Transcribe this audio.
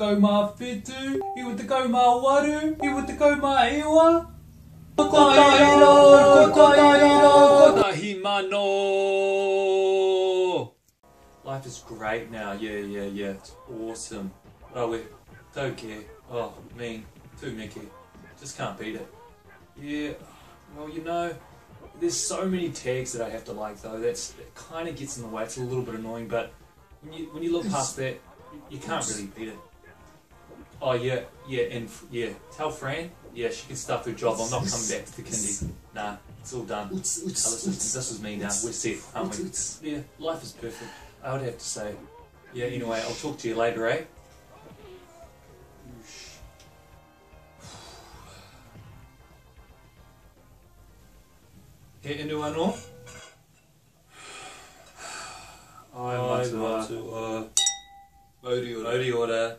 go mā whetū, i wata go mā waru, i wata go mā ewa. Kotairo, kotairo, kotahi mano. Life is great now, yeah, yeah, yeah, it's awesome. Oh, we don't care. Oh, mean, too Mickey. Just can't beat it. Yeah, well, you know, there's so many tags that I have to like though. That's it kind of gets in the way. It's a little bit annoying, but when you when you look past that, you can't really beat it. Oh yeah, yeah, and yeah, tell Fran, yeah, she can start her job. I'm not coming back to the kindy. Nah, it's all done. Uts, Oh, this, is, this is me now. We're set, aren't we? Uts, uts. Yeah, life is perfect. I would have to say. Yeah. Anyway, I'll talk to you later, eh? He inu anō? Ai Ai matua. matua. Mauri ora. Mauri ora.